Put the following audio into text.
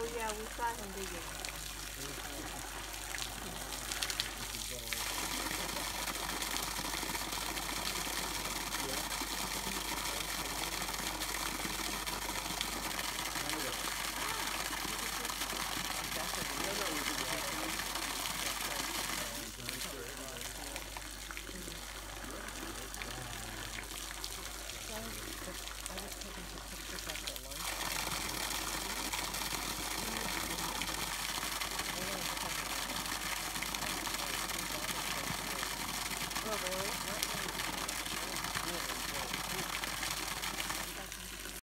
哦，也无啥那个。favor.